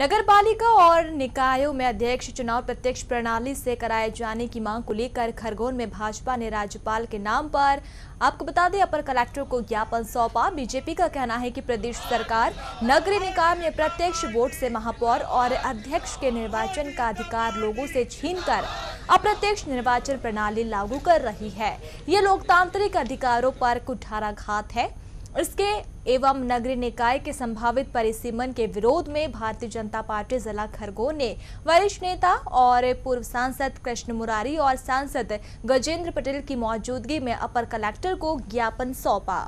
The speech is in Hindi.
नगर पालिका और निकायों में अध्यक्ष चुनाव प्रत्यक्ष प्रणाली से कराए जाने की मांग को लेकर खरगोन में भाजपा ने राज्यपाल के नाम पर आपको बता दें, अपर कलेक्टर को ज्ञापन सौंपा। बीजेपी का कहना है कि प्रदेश सरकार नगरीय निकाय में प्रत्यक्ष वोट से महापौर और अध्यक्ष के निर्वाचन का अधिकार लोगों से छीनकर अप्रत्यक्ष निर्वाचन प्रणाली लागू कर रही है। ये लोकतांत्रिक अधिकारों पर कुठाराघात है। इसके एवं नगरीय निकाय के संभावित परिसीमन के विरोध में भारतीय जनता पार्टी जिला खरगोन ने वरिष्ठ नेता और पूर्व सांसद कृष्ण मुरारी और सांसद गजेंद्र पटेल की मौजूदगी में अपर कलेक्टर को ज्ञापन सौंपा।